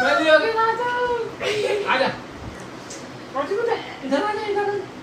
빨리 여기 가자. 가자. 가지고 돼. 일어나자, 일어나자.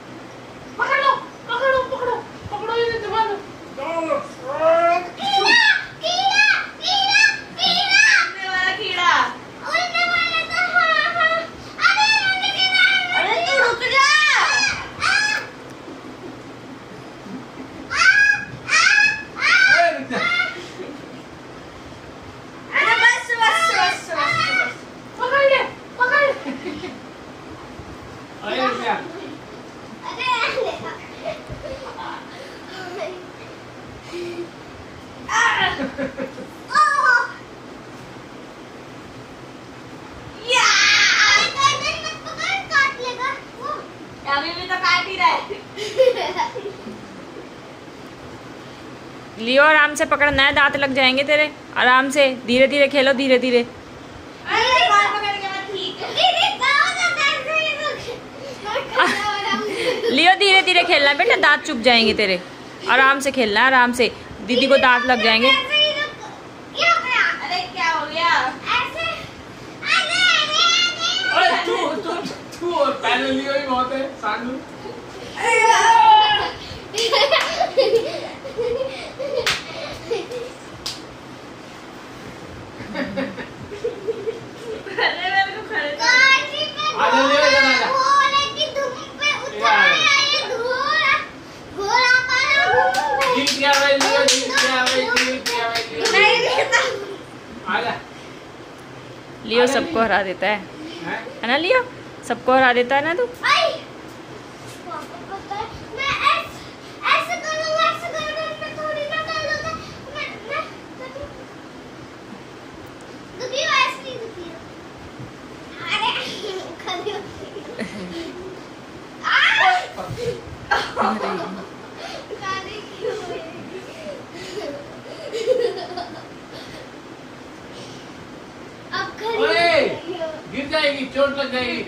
लियो, आराम से पकड़, नए दांत लग जाएँगे तेरे। आराम से धीरे धीरे खेलो धीरे धीरे लियो धीरे धीरे खेलना बेटा दांत चुप जाएँगे तेरे। आराम से खेलना है आराम से। दीदी को दांत लग जाएँगे। अरे क्या हो गया ऐसे अरे अरे अरे तू तू तू और पहले लियो ही बहुत है सानू अरे मेरे को खड़े आजा लियो इधर आजा जीत गया भाई लियो जीत गया भाई जीत गया भाई जीत नहीं देता गया। आजा लियो सबको हरा देता है। है ना लियो? सबको हरा देता है ना तू पापा पता है मैं ऐसे ऐसे करूँगा ऐसे करूँगा मैं थोड़ी ना कर लूँगा मैं मैं दुखी दुखी हो ऐसे नहीं दुखी हो अरे खड़ी आ काली क्यों हुई? अब खड़ी ओए! हो गई हो। गिर जाएगी चोट लग जाएगी।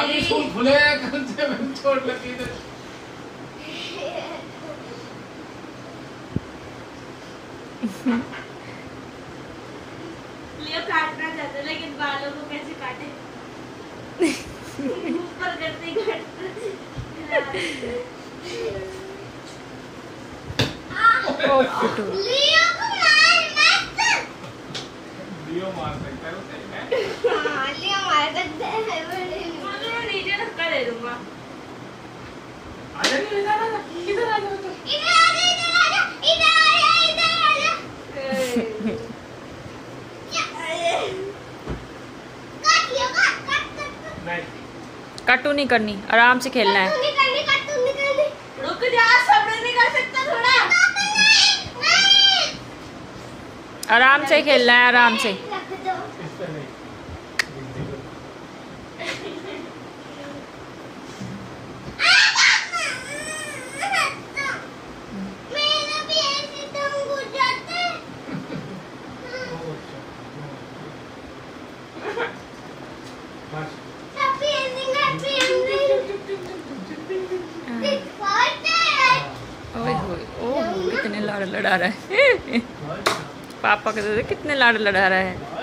अभी स्कूल खुले कल से मैं चोट लगी तो लियो काटना चाहते लेकिन बालों को कैसे काटे? ऊपर करते ही काटते लियो को मार मत लियो मार सकता है उसे हैं? हाँ लियो मार सकते बड़े मैं नीचे धक्का दे दूँगा आजा लियो इधर आजा इधर आजा इधर। इधर आ जा इधर आ जा इधर आ जा इधर आ जा काट लियो काट काट काट काट नहीं करनी, आराम से खेलना है आराम से खेलना है, आराम से कितने लाड़ लड़ा रहा है? पापा के तो कितने लाड़ लड़ा रहा है?